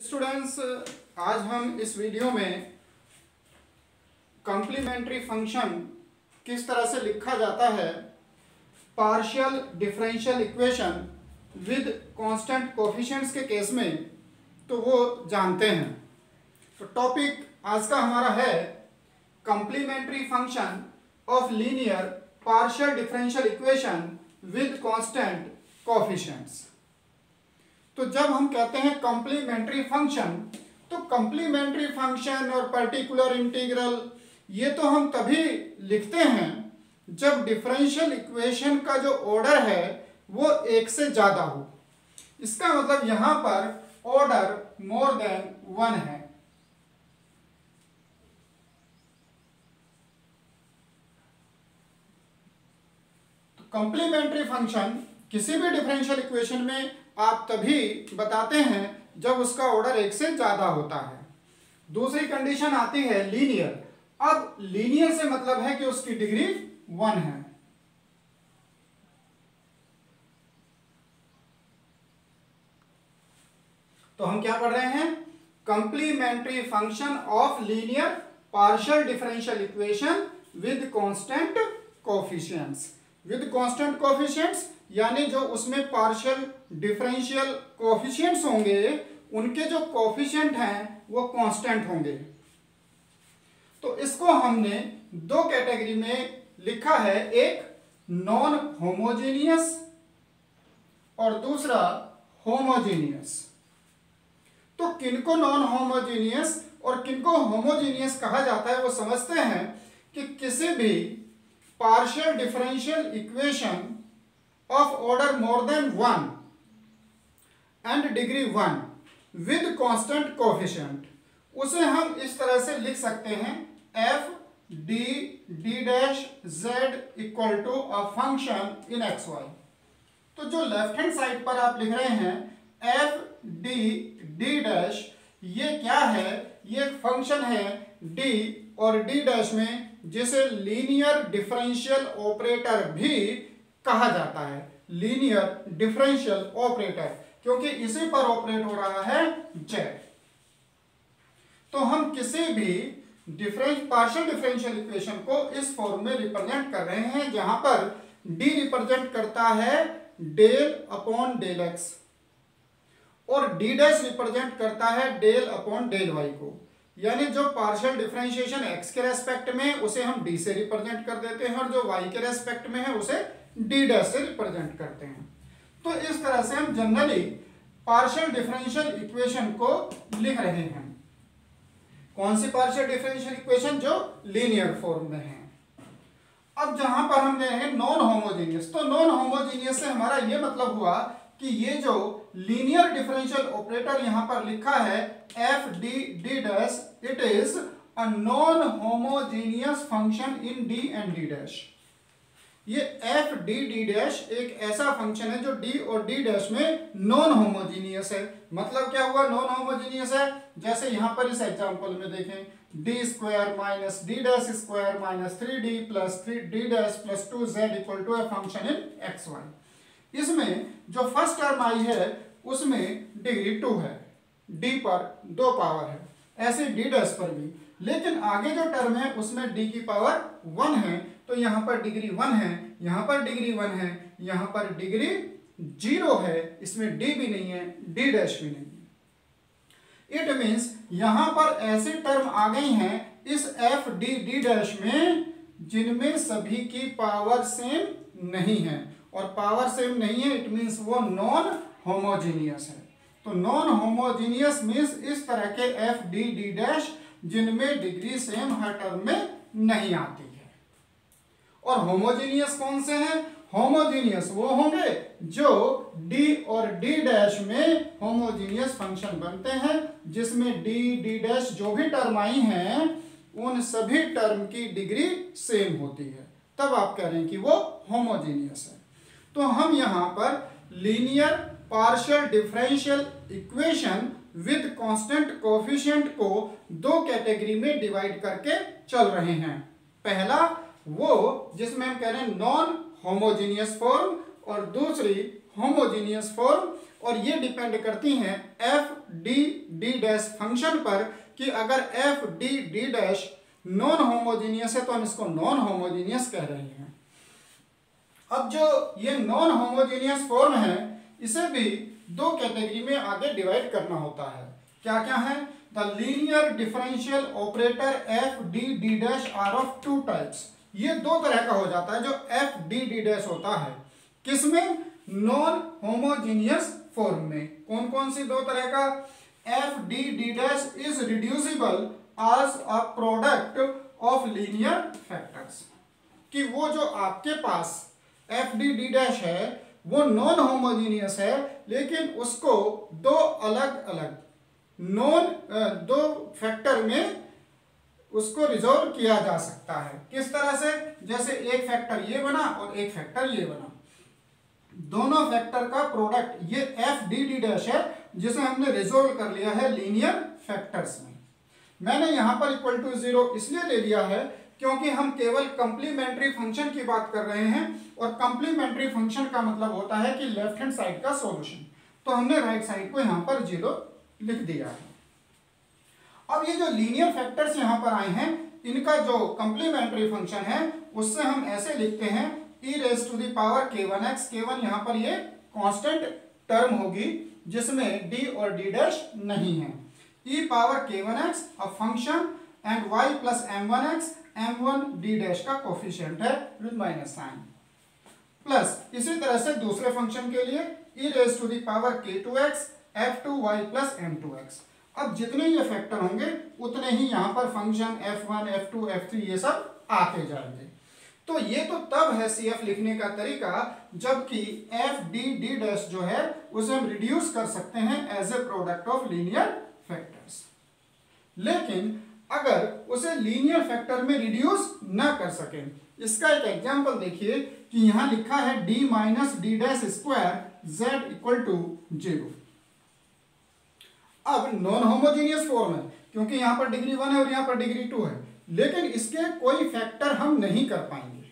Students आज हम इस वीडियो में कॉम्प्लीमेंट्री फ़ंक्शन किस तरह से लिखा जाता है partial differential equation with constant coefficients के केस में तो वो जानते हैं। तो टॉपिक आज का हमारा है complementary function of linear partial differential equation with constant coefficients तो जब हम कहते हैं कॉम्प्लीमेंट्री फ़ंक्शन तो कॉम्प्लीमेंट्री फ़ंक्शन और पर्टिकुलर इंटीग्रल ये तो हम तभी लिखते हैं जब डिफरेंशियल इक्वेशन का जो ऑर्डर है, वो एक से ज़्यादा हो। इसका मतलब यहाँ पर ऑर्डर मोर देन वन है। तो कॉम्प्लीमेंट्री फ़ंक्शन किसी भी डिफरेंशियल इक्वेशन में आप तभी बताते हैं जब उसका ऑर्डर एक से ज़्यादा होता है। दूसरी कंडीशन आती है लीनियर अब लीनियर से मतलब है कि उसकी डिग्री वन है। तो हम क्या पढ़ रहे हैं? Complementary function of linear partial differential equation with constant coefficients with constant coefficients यानी जो उसमें पार्शियल डिफरेंशियल कोफिशिएंट्स होंगे, उनके जो कोफिशिएंट हैं, वो कांस्टेंट होंगे। तो इसको हमने दो कैटेगरी में लिखा है, एक नॉन होमोजीनियस और दूसरा होमोजीनियस तो किनको नॉन होमोजीनियस और किनको होमोजीनियस कहा जाता है, वो समझते हैं कि किसी भी partial differential equation of order more than 1 and degree 1 with constant coefficient, उसे हम इस तरह से लिख सकते हैं, f d d dash, z equal to a function in x y तो जो लेफ़्ट हैंड साइड पर आप लिख रहे हैं, f d d डैश ये क्या है? ये एक फ़ंक्शन है, d और d डैश में, जिसे लीनियर डिफरेंशियल ऑपरेटर भी कहा जाता है। लीनियर डिफरेंशियल ऑपरेटर क्योंकि इसी पर ऑपरेट हो रहा है जेड तो हम किसी भी डिफरेंस पार्शियल डिफरेंशियल इक्वेशन को इस फॉर्म में रिप्रेजेंट कर रहे हैं, जहाँ पर डी रिप्रेजेंट करता है डेल अपॉन डेल एक्स। और डी डैश रिप्रेजेंट करता है डेल अपॉन डेल वाई को। यानी जो पार्शियल डिफरेंशिएशन एक्स के रेस्पेक्ट में, उसे हम डी से रिप्रेजेंट कर देते हैं, और जो वाई के रेस्पेक्ट में है, उसे डी डैश से रिप्रेजेंट करते हैं। तो इस तरह से हम जनरली पार्शियल डिफरेंशियल इक्वेशन को लिख रहे हैं। कौन सी पार्शियल डिफरेंशियल इक्वेशन जो लीनियर फॉर्म में है? अब जहाँ पर हम गए हैं नॉन होमोजीनियस तो नॉन होमोजीनियस से हमारा यह मतलब हुआ कि ये जो लीनियर डिफरेंशियल ऑपरेटर यहाँ पर लिखा है F D D dash it is a non homogeneous function in D and D dash ये एफ़ डी डी डैश एक ऐसा फ़ंक्शन है जो डी और डी डैश में नॉन होमोजीनियस है। मतलब क्या हुआ? नॉन होमोजीनियस है। जैसे यहाँ पर इस एग्जांपल में देखें। D square minus D dash square minus three D plus three D dash plus two z equal to a function in x one इसमें जो फ़र्स्ट टर्म आई है, उसमें डिग्री टू है। डी पर दो पावर है। ऐसे डी डैश पर भी। लेकिन आगे जो टर्म है, उसमें डी की पावर वन है। तो यहाँ पर डिग्री वन है, यहाँ पर डिग्री वन है, यहाँ पर डिग्री ज़ीरो है। इसमें डी भी नहीं है डी डैश भी नहीं है। इट मीन्स यहाँ पर ऐसे टर्म आ गई हैं इस एफ़ डी डी डैश में, जिनमें सभी की पावर सेम नहीं है। और पावर सेम नहीं है इट मीन्स वो नॉन होमोजीनियस है। तो नॉन होमोजीनियस मीन्स इस तरह के एफ़ डी डी डैश जिनमें डिग्री सेम हर टर्म में नहीं आती है। और होमोजीनियस कौन से हैं? होमोजीनियस वो होंगे जो डी और डी डैश में होमोजीनियस फ़ंक्शन बनते हैं, जिसमें डी डी डैश जो भी टर्म आई हैं, उन सभी टर्म की डिग्री सेम होती है। तब आप कह रहे हैं कि वो होमोजीनियस है। तो हम यहाँ पर linear partial differential equation with constant coefficient को दो कैटेगरी में डिवाइड करके चल रहे हैं। पहला, वो जिसमें हम कह रहे हैं नॉन होमोजीनियस फॉर्म और दूसरी होमोजीनियस फॉर्म और ये डिपेंड करती हैं F D D dash function पर कि अगर F D D dash non homogeneous है तो हम इसको नॉन होमोजीनियस कह रहे हैं। अब जो ये नॉन होमोजीनियस फॉर्म है, इसे भी दो कैटेगरी में आगे डिवाइड करना होता है। क्या क्या है? The linear differential operator F D D dash are of two types. ये दो तरह का हो जाता है जो एफ़ डी डी डैश होता है। किसमें? नॉन होमोजीनियस फॉर्म में। कौन कौन सी दो तरह का? F D D dash is reducible as a product of linear factors. कि वो जो आपके पास एफ़ डी डी डैश है वो नॉन होमोजीनियस है, लेकिन उसको दो अलग अलग नॉन दो फैक्टर में उसको रिजोल्व किया जा सकता है। किस तरह से? जैसे एक फैक्टर ये बना और एक फैक्टर ये बना। दोनों फैक्टर का प्रोडक्ट ये एफ़ डी डी डैश है, जिसे हमने रिजोल्व कर लिया है लीनियर फैक्टर्स में। मैंने यहाँ पर इक्वल टू ज़ीरो इसलिए ले लिया है क्योंकि हम केवल कंप्लीमेंट्री फ़ंक्शन की बात कर रहे हैं और कंप्लीमेंट्री फ़ंक्शन का मतलब होता है कि लेफ़्ट हैंड साइड का सॉल्यूशन तो हमने राइट साइड को यहाँ पर ज़ीरो लिख दिया है। अब ये जो लीनियर फैक्टर्स यहाँ पर आए हैं, इनका जो कंप्लीमेंट्री फ़ंक्शन है, उससे हम ऐसे लिखते हैं e raise to the power k one x k one यहाँ पर ये कांस्टेंट टर्म होगी, जिसमें डी और डी डैश नहीं है। E power k one x a function and y plus m one x m one D dash का coefficient है विद माइनस साइन प्लस इसी तरह से दूसरे फ़ंक्शन के लिए e raise to the power k two x f two y plus m two x अब जितने ये फैक्टर होंगे, उतने ही यहाँ पर function f one f two f three ये सब आते जाएँगे। तो ये तो तब है सी एफ़ लिखने का तरीका, जबकि एफ़ डी डी डैश जो है, उसे हम रिड्यूस कर सकते हैं as a product of linear factors लेकिन अगर उसे लीनियर फैक्टर में रिड्यूस ना कर सके। इसका एक एग्जांपल देखिए कि यहाँ लिखा है D minus D dash square z equal to zero अब नॉन होमोजीनियस फॉर्म है, क्योंकि यहाँ पर डिग्री वन है और यहाँ पर डिग्री टू है, लेकिन इसके कोई फैक्टर हम नहीं कर पाएँगे।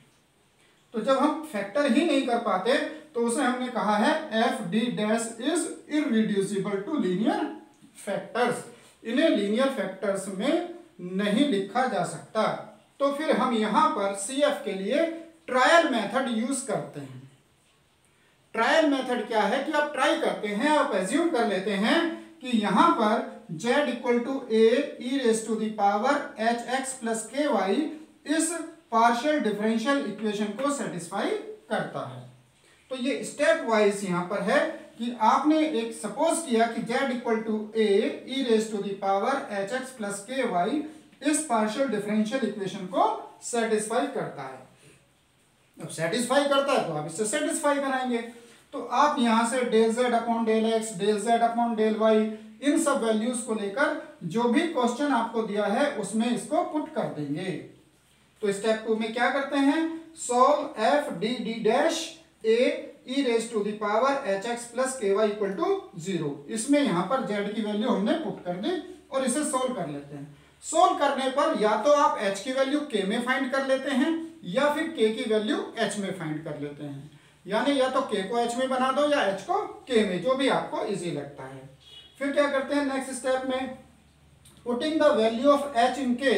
तो जब हम फैक्टर ही नहीं कर पाते तो उसे हमने कहा है F D dash is irreducible to linear factors इन्हें लीनियर फैक्टर्स में नहीं लिखा जा सकता। तो फिर हम यहाँ पर सी एफ़ के लिए ट्रायल मेथड यूज़ करते हैं। ट्रायल मेथड क्या है कि आप ट्राई करते हैं, आप एज्यूम कर लेते हैं कि यहाँ पर z equal to e raise to the power h x plus k y इस पार्शियल डिफरेंशियल इक्वेशन को सेटिस्फाई करता है। तो ये स्टेप वाइज यहाँ पर है कि आपने एक सपोज़ किया कि z equal to A e raise to the power h x plus k y इस पार्शियल डिफरेंशियल इक्वेशन को सेटिस्फाई करता है। अब सेटिस्फाई करता है तो आप इससे सेटिस्फाई कराएँगे तो आप यहाँ से del z upon del x del z upon del y इन सब वैल्यूज़ को लेकर जो भी क्वेश्चन आपको दिया है, उसमें इसको पुट कर देंगे। तो स्टेप टू में क्या करते हैं? Solve F D D dash A e raise to the power h x plus k y equal to zero इसमें यहाँ पर जेड की वैल्यू हमने पुट कर दी और इसे सोल्व कर लेते हैं। सोल्व करने पर या तो आप एच की वैल्यू के में फाइंड कर लेते हैं या फिर के की वैल्यू एच में फाइंड कर लेते हैं। यानी या तो के को एच में बना दो या एच को के में, जो भी आपको इजी लगता है। फिर क्या करते हैं नेक्स्ट स्टेप में? Putting the value of h in k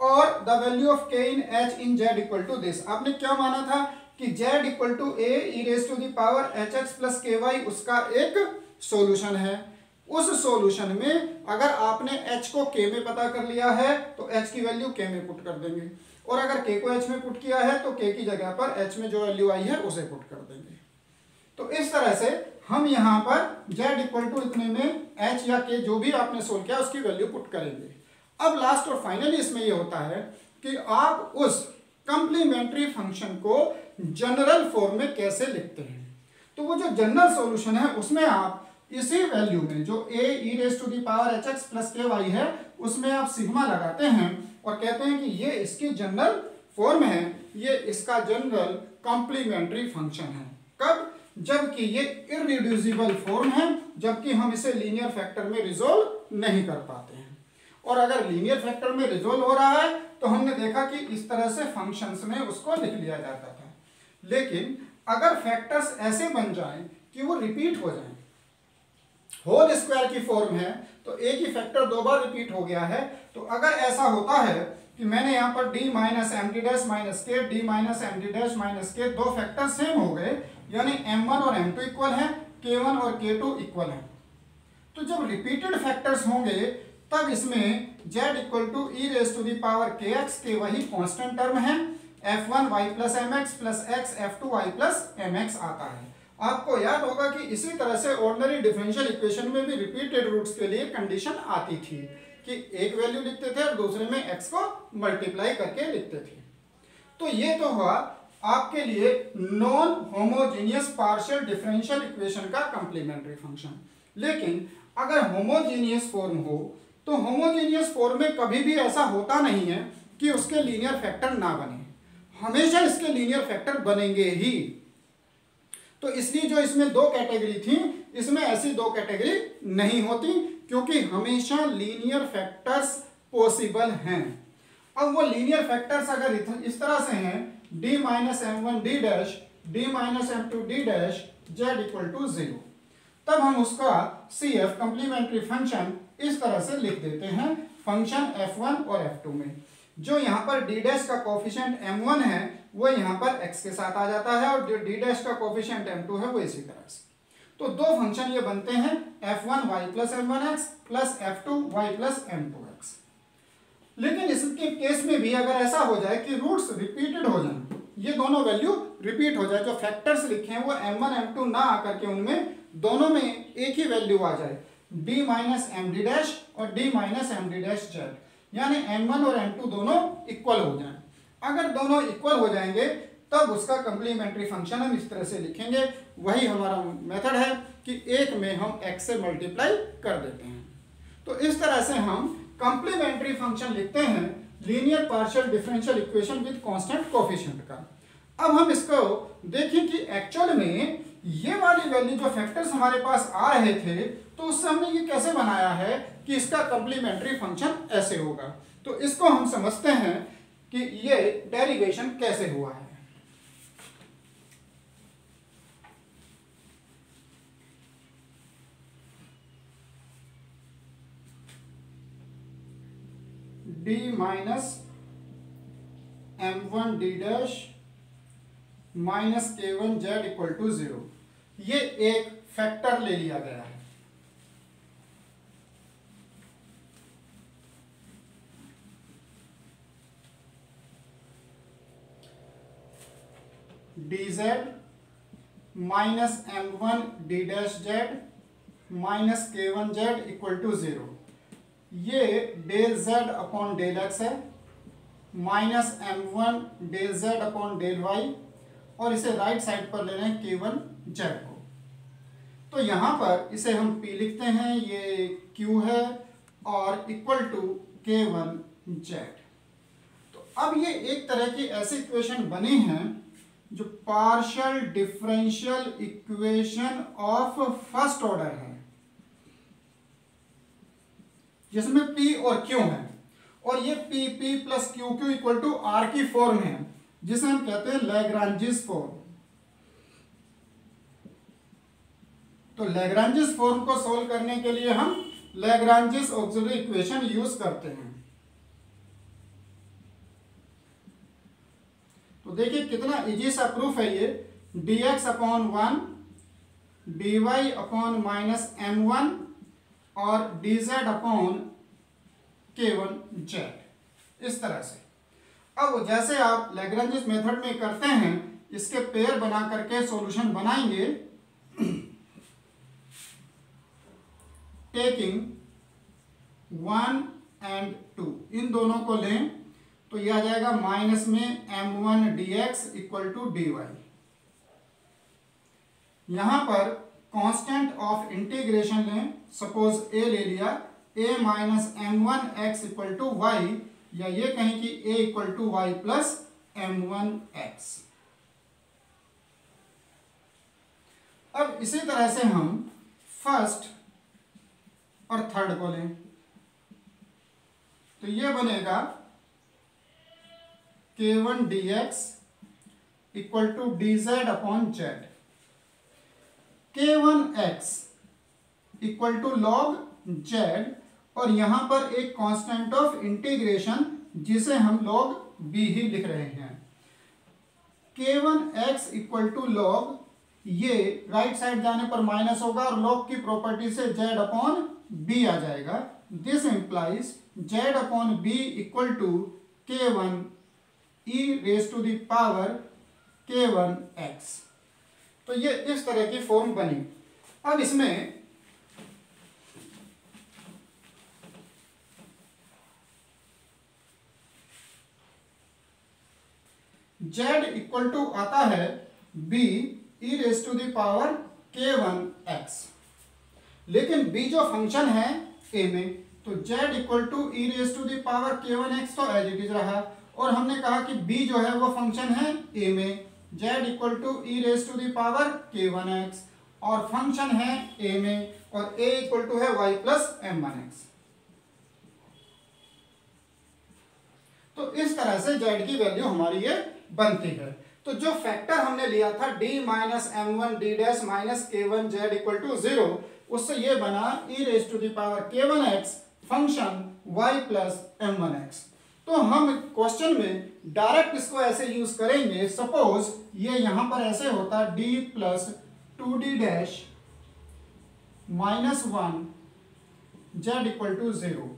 और the value of k in h in z equal to this आपने क्या माना था? कि Z equal to A raise to the power H x plus के वाई उसका एक सोल्यूशन है। उस सॉल्यूशन में अगर आपने h को k में पता कर लिया है तो h की वैल्यू k में पुट कर देंगे। और अगर k को h में पुट किया है तो k की जगह पर h में जो वैल्यू आई है, उसे पुट कर देंगे। तो इस तरह से हम यहाँ पर z इक्वल टू इतने में h या k जो भी आपने सोल्व किया, उसकी वैल्यू पुट करेंगे। अब लास्ट और फाइनली इसमें यह होता है कि आप उस कंप्लीमेंट्री फ़ंक्शन को जनरल फॉर्म में कैसे लिखते हैं? तो वो जो जनरल सॉल्यूशन है, उसमें आप इसी वैल्यू में, जो e raise to the power h x plus k y है, उसमें आप सिग्मा लगाते हैं और कहते हैं कि ये इसकी जनरल फॉर्म है, ये इसका जनरल कॉम्प्लीमेंट्री फ़ंक्शन है। कब? जबकि ये इरिड्यूसिबल फॉर्म है, जबकि हम इसे लीनियर फैक्टर में रिजोल्व नहीं कर पाते हैं। और अगर लीनियर फैक्टर में रिजोल्व हो रहा है तो हमने देखा कि इस तरह से फ़ंक्शंस में उसको लिख लिया जाता था। लेकिन अगर फैक्टर्स ऐसे बन जाएँ कि वो रिपीट हो जाएँ होल स्क्वायर की फॉर्म है तो एक ही फैक्टर दो बार रिपीट हो गया है तो अगर ऐसा होता है कि मैंने यहाँ पर d minus m D dash minus k D minus m D dash minus k दो फैक्टर सेम हो गए, यानी m1 और m2 इक्वल है k1 और k2 इक्वल है। तो जब रिपीटेड फैक्टर्स होंगे, तब इसमें z equal to e raise to the power k x के वही कॉन्स्टेंट टर्म है। F one y plus m x plus x f two y plus m x आता है। आपको याद होगा कि इसी तरह से ऑर्डनरी डिफरेंशियल इक्वेशन में भी रिपीटेड रूट्स के लिए कंडीशन आती थी कि एक वैल्यू लिखते थे और दूसरे में एक्स को मल्टीप्लाई करके लिखते थे। तो ये तो हुआ आपके लिए non homogeneous partial differential equation का कंप्लीमेंट्री फ़ंक्शन लेकिन अगर होमोजीनियस फॉर्म हो तो होमोजीनियस फॉर्म में कभी भी ऐसा होता नहीं है कि उसके लीनियर फैक्टर ना बने। हमेशा इसके लीनियर फैक्टर बनेंगे ही। तो इसलिए जो इसमें दो कैटेगरी थी, इसमें ऐसी दो कैटेगरी नहीं होती, क्योंकि हमेशा लीनियर फैक्टर्स पॉसिबल हैं। अब वो लीनियर फैक्टर्स अगर इस तरह से हैं, d minus m one D dash D minus m two D dash z equal to zero तब हम उसका सी एफ़ कंप्लीमेंट्री फ़ंक्शन इस तरह से लिख देते हैं फ़ंक्शन एफ़ वन और एफ़ टू में। जो यहाँ पर डी डैश का कॉफिशेंट वन है, वो यहाँ पर एक्स के साथ आ जाता है और जो डी डैश का कॉफिशेंट टू है, वो इसी तरह से। तो दो फ़ंक्शन ये बनते हैं f one y plus m one x plus f two y plus m two x लेकिन इसके केस में भी अगर ऐसा हो जाए कि रूट्स रिपीटेड हो जाए, ये दोनों वैल्यू रिपीट हो जाए, जो फैक्टर्स लिखे हैं, वो एम वन एम टू ना आकर के उनमें दोनों में एक ही वैल्यू आ जाए D minus m D dash और D minus m D dash z यानी m1 और m2 दोनों इक्वल हो जाए। अगर दोनों इक्वल हो जाएँगे, तब उसका कंप्लीमेंट्री फ़ंक्शन हम इस तरह से लिखेंगे। वही हमारा मेथड है कि एक में हम x से मल्टीप्लाई कर देते हैं। तो इस तरह से हम कंप्लीमेंट्री फ़ंक्शन लिखते हैं linear partial differential equation with constant coefficient का। अब हम इसको देखें कि एक्चुअल में ये वाली वैल्यू जो फैक्टर्स हमारे पास आ रहे थे तो उससे हमने ये कैसे बनाया है? कि इसका कंप्लीमेंट्री फ़ंक्शन ऐसे होगा। तो इसको हम समझते हैं कि ये डेरिवेशन कैसे हुआ है। D minus M one D dash minus K one Z equal to zero ये एक फैक्टर ले लिया गया है। D Z minus M one D dash Z minus K one Z equal to zero ये del Z upon del X है minus M one del Z upon del Y और इसे राइट साइड पर ले रहे हैं के वन जेड को। तो यहाँ पर इसे हम पी लिखते हैं, ये क्यू है, और equal to K one Z तो अब ये एक तरह की ऐसी इक्वेशन बनी है जो partial differential equation of first order है। जिसमें पी और क्यू है। और ये P P plus Q Q equal to R की फॉर्म है, जिसे हम कहते हैं लेग्रांजिस फॉर्म तो लेग्रांजिस फॉर्म को सोल्व करने के लिए हम लेग्रांजिस ऑक्सिलरी इक्वेशन यूज़ करते हैं। तो देखिए कितना इजी सा प्रूफ है ये। D X upon one D Y upon minus M one और D Z upon K one Z इस तरह से। अब जैसे आप लेग्रेंजिस मेथड में करते हैं, इसके पेयर बना करके सॉल्यूशन बनाएँगे। टेकिंग वन एंड टू इन दोनों को लें। तो यह आ जाएगा माइनस में M one D X equal to D Y यहाँ पर कांस्टेंट ऑफ़ इंटीग्रेशन लें, सपोज़ ए ले लिया A minus M one X equal to Y या ये कहें कि A equal to Y plus M one X अब इसी तरह से हम फ़र्स्ट और थर्ड को लें। तो ये बनेगा K one D X equal to D Z upon Z K one X equal to log Z और यहाँ पर एक कांस्टेंट ऑफ़ इंटीग्रेशन जिसे हम लॉग बी ही लिख रहे हैं। K one X equal to log ये राइट साइड जाने पर माइनस होगा और लॉग की प्रॉपर्टी से जेड अपॉन बी आ जाएगा। This implies Z upon B equal to K one E raise to the power K one X तो ये इस तरह की फॉर्म बनी। अब इसमें z इक्वल टू आता है b E raise to the power K one X लेकिन b जो फ़ंक्शन है a में तो z equal to E raise to the power K one X तो एज इट इज़ रहा। और हमने कहा कि b जो है वो फ़ंक्शन है a में। Z equal to E raise to the power K one X और फ़ंक्शन है a में और a इक्वल टू है y plus M one X तो इस तरह से z की वैल्यू हमारी ये बनती है। तो जो फैक्टर हमने लिया था d minus M one D dash minus K one Z equal to zero उससे ये बना E raise to the power K one X function y plus M one X तो हम क्वेश्चन में डायरेक्ट इसको ऐसे यूज़ करेंगे। सपोज़ ये यहाँ पर ऐसे होता, d plus two D dash minus one Z equal to zero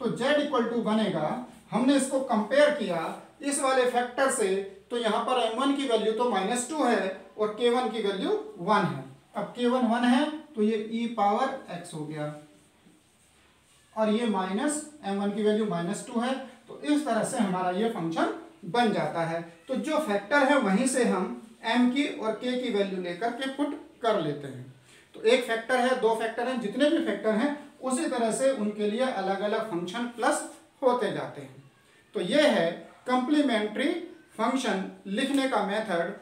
तो z इक्वल टू बनेगा। हमने इसको कंपेयर किया इस वाले फैक्टर से तो यहाँ पर m1 की वैल्यू तो माइनस टू है और k1 की वैल्यू वन है। अब k1 वन है तो ये e पावर x हो गया। और ये माइनस m1 की वैल्यू माइनस टू है। तो इस तरह से हमारा ये फ़ंक्शन बन जाता है। तो जो फैक्टर है वहीं से हम एम की और के की वैल्यू लेकर के पुट कर लेते हैं। तो एक फैक्टर है, दो फैक्टर हैं, जितने भी फैक्टर हैं, उसी तरह से उनके लिए अलग अलग फ़ंक्शन प्लस होते जाते हैं। तो ये है कंप्लीमेंट्री फ़ंक्शन लिखने का method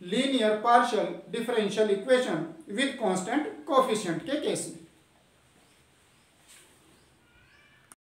linear partial differential equation with constant coefficient के केस में।